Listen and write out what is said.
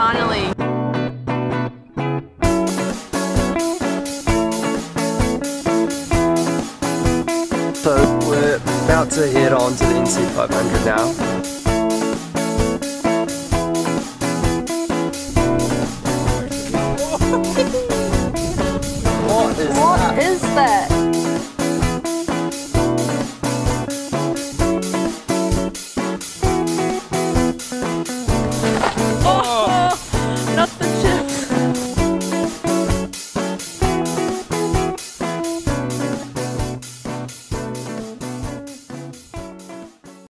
finally. So we're about to head on to the NC500 now. what is that?